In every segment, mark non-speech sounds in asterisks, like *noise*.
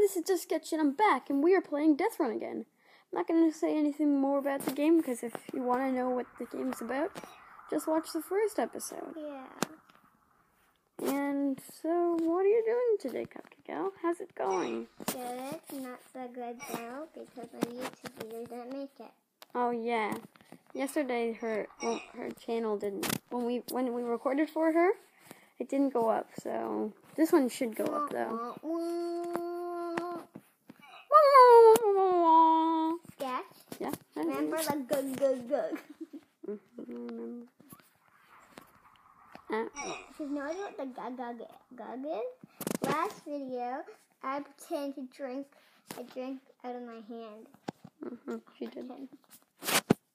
this is just Sketch and I'm back, and we are playing Death Run again. I'm not going to say anything more about the game, because if you want to know what the game's about, just watch the first episode. Yeah. And so, what are you doing today, Cupcake Gal? How's it going? Good, not so good though, because my YouTube video didn't make it. Oh yeah, yesterday her well, her channel didn't when we when we recorded for her, it didn't go up. So this one should go up though. Sketch. Yeah, I Remember the gug gug gug. I remember. Uh, You know what the gug gug gug is? Last video, I pretended to drink a drink out of my hand. mhm, she did. Can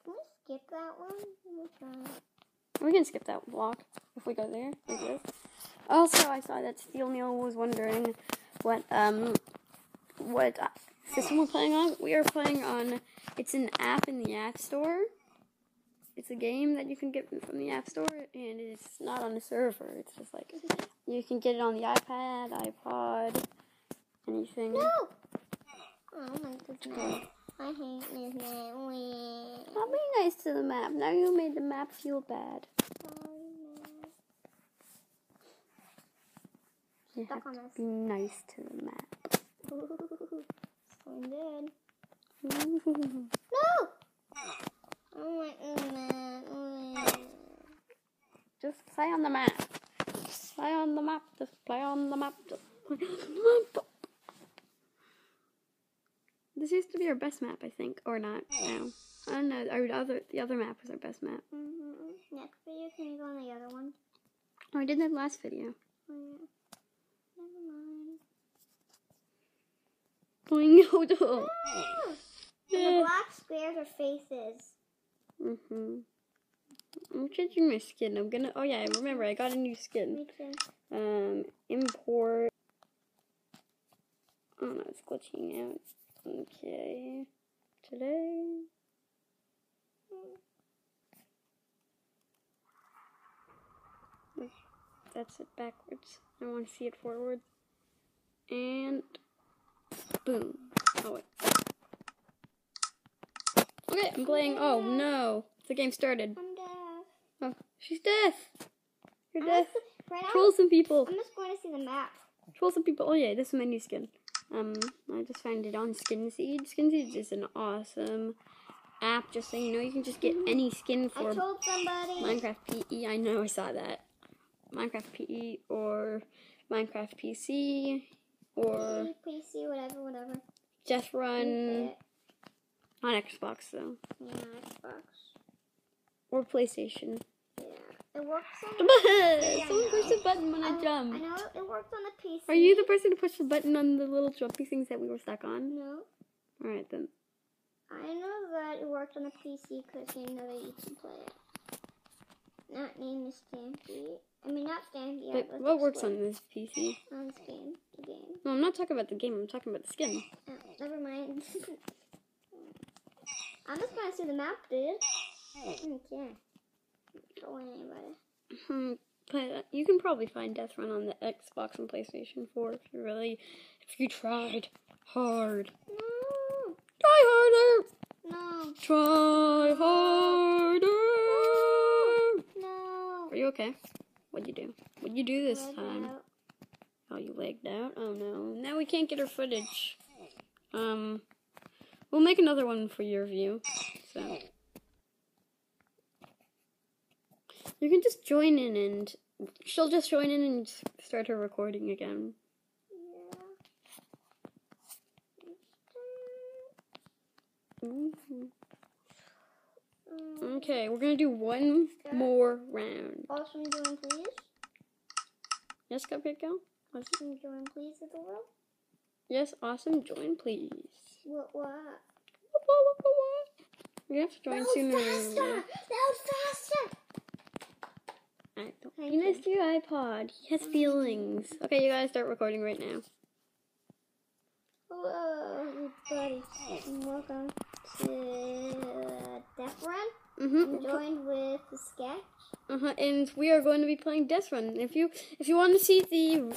we skip that one? Let me try. We can skip that block if we go there. This. Also, I saw that Steel Neil was wondering what um what uh, system we're playing on. We are playing on. It's an app in the App Store. It's a game that you can get from the App Store, and it's not on the server. It's just like you can get it on the iPad, iPod, anything. No! Oh my goodness. I hate this. Not be nice to the map. Now you made the map feel bad. You have to be nice to the map. I'm dead. *laughs* No! Oh my goodness. Just play on the map. Play on the map. Just play on the map. Just play on the map. This used to be our best map, I think, or not. No, I don't know. Our other, the other map was our best map. Mm-hmm. Next video, can you go on the other one? Oh, I did that last video. Oh, yeah. Never mind. Boing, hold on. The black squares are faces. Mhm. I'm changing my skin. I'm gonna. Oh yeah, I remember. I got a new skin. Um, import. Oh no, it's glitching out. Okay. Today. That's it backwards. I want to see it forward. And boom. Oh wait. Okay, I'm playing. Oh no, the game started. I'm deaf. Oh, she's deaf. You're I'm deaf. just- Right now, Troll some people. I'm just going to see the map. Troll some people. Oh yeah, this is my new skin. Um, I just found it on Skin Seed. Skin Seed is an awesome app. Just so you know, you can just get any skin I for told somebody. Minecraft PE. I know, I saw that. Minecraft PE or Minecraft PC or PC, whatever, whatever. Death Run on Xbox though, yeah, Xbox. or PlayStation. Yeah, it works on. *laughs* Someone pushed the button when I I jumped. know it works on the PC. Are you the person to push the button on the little jumpy things that we were stuck on? No, All right then. I know that it worked on the PC because you know that you can play it. Not name is Stampy. I mean, not Stampy. But what works on this PC? on this game? No, I'm not talking about the game. I'm talking about the skin. Oh, *laughs* never mind. *laughs* I'm just gonna see the map, dude. I don't care. Don't want anybody. Hmm, but you can probably find Death Run on the Xbox and PlayStation 4 if you really, if you tried hard. No, Try harder. no, Try harder. no. Are you okay? What'd you do? What'd you do this Leg time? out. Oh, you lagged out? Oh no. Now we can't get her footage. Um, we'll make another one for your view. So. You can just join in and she'll just join in and start her recording again. Yeah. Mhm. Um, Okay, we're gonna do one more round. Also, join please. Yes, Cupcake Girl? Awesome. Join please the world? Yes, awesome. Join, please. What? What? You have to join That sooner. was faster. later. That was faster. I don't nice to your iPod. He has feelings. Okay, you guys start recording right now. Hello, everybody. and Welcome to Death Run. I'm Mm-hmm. joined with the sketch. Uh-huh. And we are going to be playing Death Run. If you if you want to see the